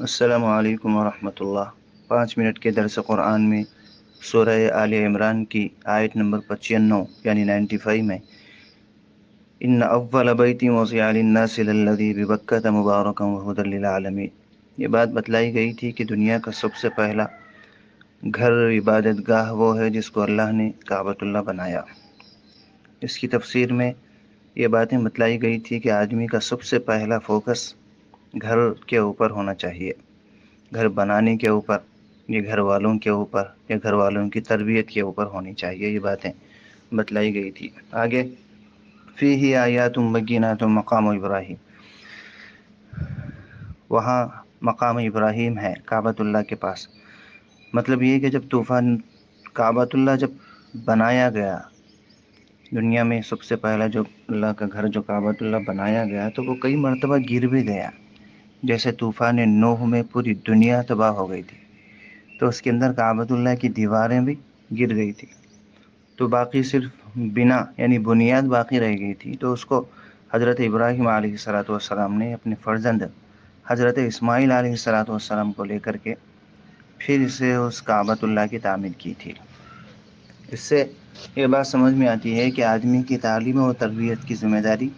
السلام علیکم ورحمۃ اللہ۔ پانچ منٹ کے درس قرآن میں سورہ آل عمران کی آیت نمبر پچانو یعنی نائنٹی فائیو میں۔ ان اول بیتی وضع للناس للذی ببکت مبارکا وهدى للعالمین۔ یہ بات بتلائی گئی تھی کہ دنیا کا سب سے پہلا گھر عبادت گاہ وہ ہے جس کو اللہ نے کعبۃ اللہ بنایا۔ اس کی تفسیر میں یہ باتیں بتلائی گئی تھی کہ آدمی کا سب سے پہلا فوکس گھر کے اوپر ہونا چاہیے۔ گھر بنانے کے اوپر یہ گھر والوں کے اوپر، یا گھر والوں کی تربیت کے اوپر ہونی چاہیے، یہ باتیں بتلائی گئی تھی۔ آگے فی ہی آیا تم بگینہ تم مقام ابراہیم۔ وہاں مقام ابراہیم ہے، کعبۃ اللہ کے پاس۔ مطلب یہ کہ جب طوفان، کعبۃ اللہ جب بنایا گیا، دنیا میں سب سے پہلا جو اللہ کا گھر، جو کعبۃ اللہ بنایا گیا، تو وہ کئی مرتبہ گر بھی گیا۔ جیسے طوفان نوح میں پوری دنیا تباہ ہو گئی تھی۔ تو اس کے اندر کعبۃ اللہ کی دیواریں بھی گر گئی تھی۔ تو باقی صرف بنا یعنی بنیاد باقی رہ گئی تھی۔ تو اس کو حضرت ابراہیم علیہ صلاۃ والسلام نے اپنے فرزند حضرت اسماعیل علیہ صلاۃ والسلام کو لے کر کے پھر اسے اس کعبۃ اللہ کی تعمیر کی تھی۔ اس سے یہ بات سمجھ میں آتی ہے کہ آدمی کی تعلیم و تربیت کی ذمہ داری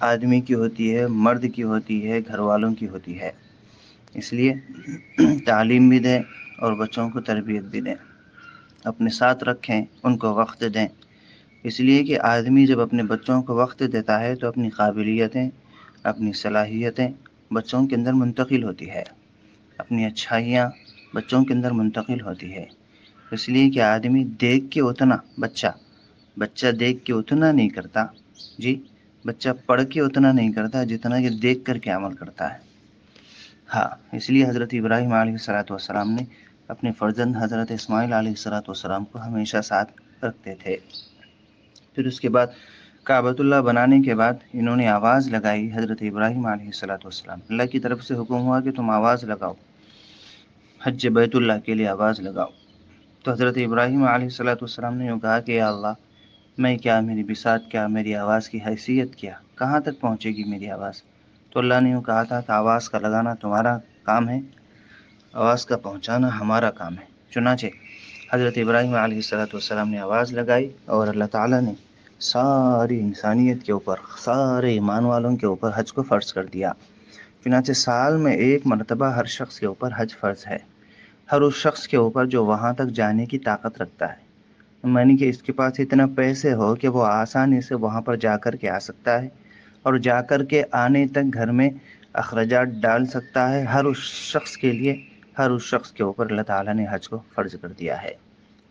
آدمی کی ہوتی ہے، مرد کی ہوتی ہے، گھر والوں کی ہوتی ہے۔ اس لیے تعلیم بھی دیں اور بچوں کو تربیت بھی دیں۔ اپنے ساتھ رکھیں، ان کو وقت دیں۔ اس لیے کہ آدمی جب اپنے بچوں کو وقت دیتا ہے تو اپنی قابلیتیں، اپنی صلاحیتیں بچوں کے اندر منتقل ہوتی ہے۔ اپنی اچھائیاں بچوں کے اندر منتقل ہوتی ہے۔ اس لیے کہ آدمی دیکھ کے اتنا، بچہ بچہ دیکھ کے اتنا نہیں کرتا۔ جی؟ بچہ پڑھ کے اتنا نہیں کرتا جتنا کہ دیکھ کر کے عمل کرتا ہے۔ ہاں اس لیے حضرت ابراہیم علیہ صلاۃ والسلام نے اپنے فرزند حضرت اسماعیل علیہ صلاۃ والسلام کو ہمیشہ ساتھ رکھتے تھے۔ پھر اس کے بعد کعبۃ اللہ بنانے کے بعد انہوں نے آواز لگائی حضرت ابراہیم علیہ صلاۃ والسلام۔ اللہ کی طرف سے حکم ہوا کہ تم آواز لگاؤ، حج بیت اللہ کے لیے آواز لگاؤ۔ تو حضرت ابراہیم علیہ صلاۃ والسلام نے یوں کہا کہ یا اللہ میں کیا، میری بسات کیا، میری آواز کی حیثیت کیا؟ کہاں تک پہنچے گی میری آواز؟ تو اللہ نے یوں کہا تھا کہ آواز کا لگانا تمہارا کام ہے، آواز کا پہنچانا ہمارا کام ہے۔ چنانچہ حضرت ابراہیم علیہ صلاۃ والسلام نے آواز لگائی اور اللہ تعالیٰ نے ساری انسانیت کے اوپر، سارے ایمان والوں کے اوپر حج کو فرض کر دیا۔ چنانچہ سال میں ایک مرتبہ ہر شخص کے اوپر حج فرض ہے۔ ہر اس شخص کے اوپر جو وہاں تک جانے کی طاقت رکھتا ہے۔ یعنی کہ اس کے پاس اتنا پیسے ہو کہ وہ آسانی سے وہاں پر جا کر کے آ سکتا ہے اور جا کر کے آنے تک گھر میں اخراجات ڈال سکتا ہے۔ ہر اس شخص کے لیے، ہر اس شخص کے اوپر اللہ تعالیٰ نے حج کو فرض کر دیا ہے۔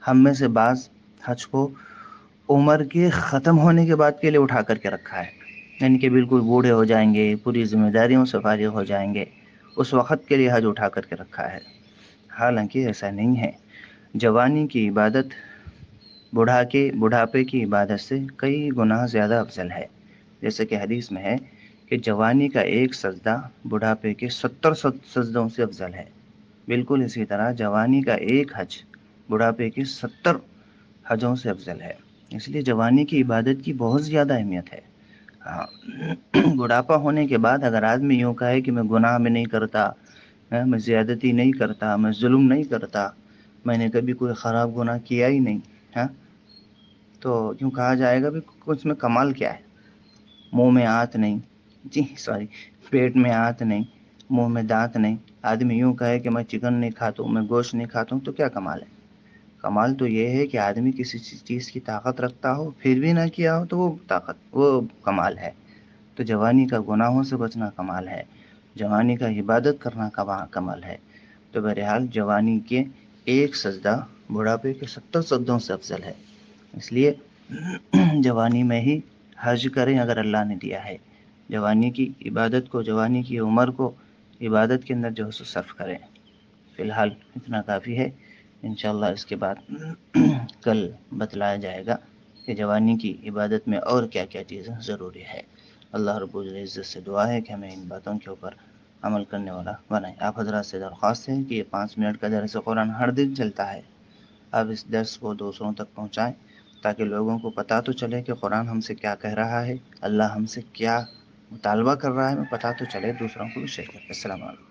ہم میں سے بعض حج کو عمر کے ختم ہونے کے بعد کے لیے اٹھا کر کے رکھا ہے۔ یعنی کہ بالکل بوڑھے ہو جائیں گے، پوری ذمہ داریوں سے فارغ ہو جائیں گے۔ اس وقت کے لیے حج اٹھا کر کے رکھا ہے۔ حالانکہ ایسا نہیں ہے۔ جوانی کی عبادت بڑھا کے بڑھاپے کی عبادت سے کئی گناہ زیادہ افضل ہے جیسے کہ حدیث میں ہے کہ جوانی کا ایک سجدہ بڑھاپے کے ستر سجدوں سے افضل ہے۔ بالکل اسی طرح جوانی کا ایک حج بڑھاپے کے ستر حجوں سے افضل ہے۔ اس لیے جوانی کی عبادت کی بہت زیادہ اہمیت ہے۔ ہاں بڑھاپا ہونے کے بعد اگر آدمی یوں کہے کہ میں گناہ میں نہیں کرتا ہاں، میں زیادتی نہیں کرتا، میں ظلم نہیں کرتا، میں نے کبھی کوئی خراب گناہ کیا ہی نہیں ہاں تو یوں کہا جائے گا بھی اس میں کمال کیا ہے؟ منہ میں آت نہیں۔ جی سوری، پیٹ میں آت نہیں، منہ میں دانت نہیں۔ آدمی یوں کہے کہ میں چکن نہیں کھاتا ہوں، میں گوشت نہیں کھاتا ہوں، تو کیا کمال ہے؟ کمال تو یہ ہے کہ آدمی کسی چیز کی طاقت رکھتا ہو، پھر بھی نہ کیا ہو، تو وہ طاقت، وہ کمال ہے۔ تو جوانی کا گناہوں سے بچنا کمال ہے، جوانی کا عبادت کرنا کمال ہے۔ تو بہرحال جوانی کے ایک سجدہ بڑھاپے کے ستر سجدوں سے افضل ہے۔ اس لیے جوانی میں ہی حج کریں اگر اللہ نے دیا ہے۔ جوانی کی عبادت کو، جوانی کی عمر کو عبادت کے اندر جو ہے سو صرف کریں۔ فی الحال اتنا کافی ہے۔ انشاءاللہ اس کے بعد کل بتلایا جائے گا کہ جوانی کی عبادت میں اور کیا کیا چیزیں ضروری ہے۔ اللہ رب العزت سے دعا ہے کہ ہمیں ان باتوں کے اوپر عمل کرنے والا بنائے۔ آپ حضرات سے درخواست ہے کہ یہ پانچ منٹ کا درس قرآن ہر دن چلتا ہے۔ اب اس درس کو دوسروں تک پہنچائیں۔ تاکہ لوگوں کو پتہ تو چلے کہ قرآن ہم سے کیا کہہ رہا ہے، اللہ ہم سے کیا مطالبہ کر رہا ہے، ہمیں پتہ تو چلے دوسروں کو بھی شیئر کریں السلام علیکم۔